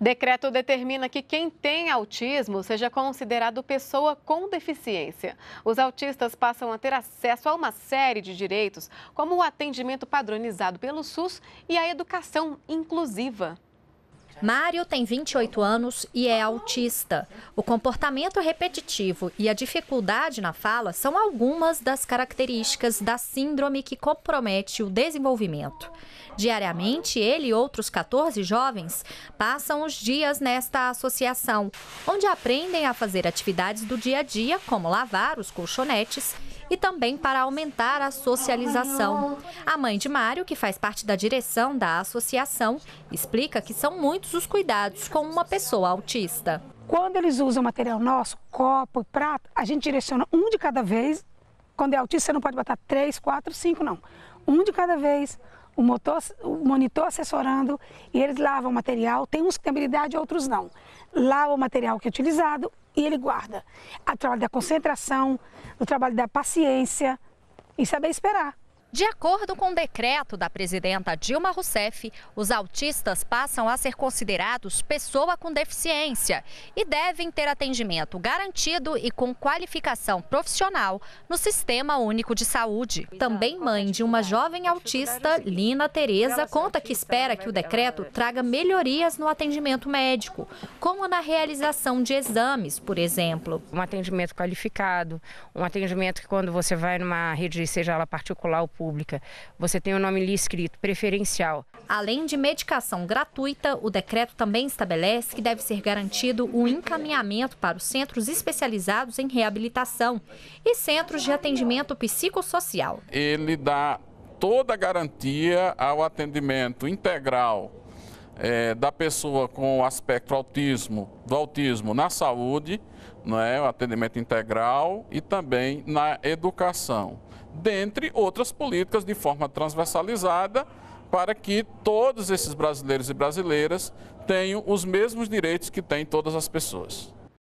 Decreto determina que quem tem autismo seja considerado pessoa com deficiência. Os autistas passam a ter acesso a uma série de direitos, como o atendimento padronizado pelo SUS e a educação inclusiva. Mário tem 28 anos e é autista. O comportamento repetitivo e a dificuldade na fala são algumas das características da síndrome que compromete o desenvolvimento. Diariamente, ele e outros 14 jovens passam os dias nesta associação, onde aprendem a fazer atividades do dia a dia, como lavar os colchonetes e também para aumentar a socialização. A mãe de Mário, que faz parte da direção da associação, explica que são muitos os cuidados com uma pessoa autista. Quando eles usam material nosso, copo e prato, a gente direciona um de cada vez. Quando é autista, você não pode botar três, quatro, cinco, não. Um de cada vez, o, motor, o monitor assessorando e eles lavam o material. Tem uns que têm habilidade, outros não. Lava o material que é utilizado e ele guarda. O trabalho da concentração, o trabalho da paciência e saber esperar. De acordo com o decreto da presidenta Dilma Rousseff, os autistas passam a ser considerados pessoa com deficiência e devem ter atendimento garantido e com qualificação profissional no Sistema Único de Saúde. Também mãe de uma jovem autista, Lina Tereza, conta que espera que o decreto traga melhorias no atendimento médico, como na realização de exames, por exemplo. Um atendimento qualificado, um atendimento que quando você vai numa rede, seja ela particular ou pública, você tem o nome ali escrito, preferencial. Além de medicação gratuita, o decreto também estabelece que deve ser garantido o encaminhamento para os centros especializados em reabilitação e centros de atendimento psicossocial. Ele dá toda a garantia ao atendimento integral é, da pessoa com o aspecto autismo, do autismo na saúde, não é, o atendimento integral e também na educação dentre outras políticas de forma transversalizada, para que todos esses brasileiros e brasileiras tenham os mesmos direitos que têm todas as pessoas.